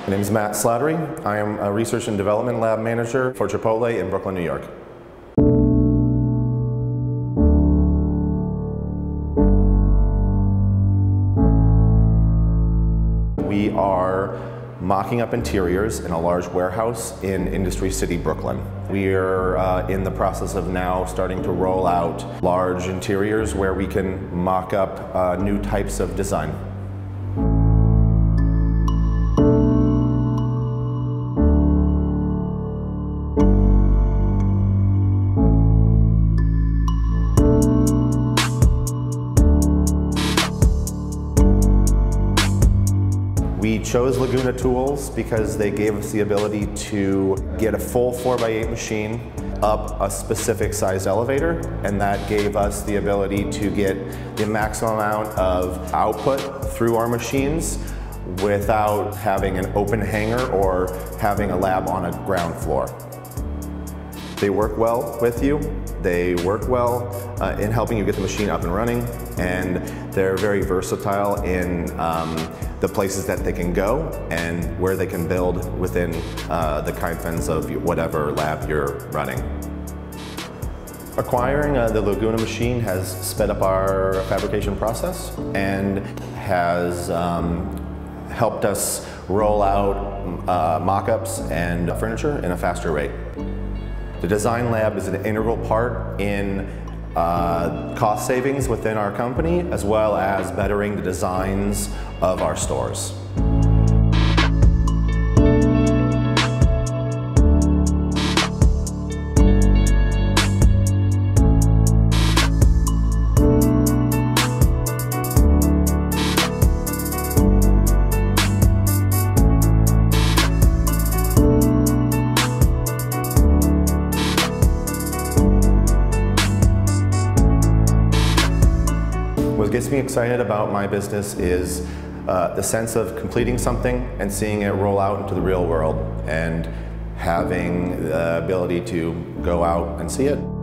My name is Matt Slattery. I am a Research and Development Lab Manager for Chipotle in Brooklyn, New York. We are mocking up interiors in a large warehouse in Industry City, Brooklyn. We are uh, in the process of now starting to roll out large interiors where we can mock up uh, new types of design. We chose Laguna Tools because they gave us the ability to get a full 4x8 machine up a specific size elevator, and that gave us the ability to get the maximum amount of output through our machines without having an open hangar or having a lab on a ground floor. They work well with you. They work well uh, in helping you get the machine up and running, and they're very versatile in um, the places that they can go and where they can build within uh, the confines of whatever lab you're running. Acquiring uh, the Laguna machine has sped up our fabrication process and has um, helped us roll out uh, mock-ups and furniture in a faster rate. The design lab is an integral part in uh, cost savings within our company as well as bettering the designs of our stores. What gets me excited about my business is uh, the sense of completing something and seeing it roll out into the real world and having the ability to go out and see it.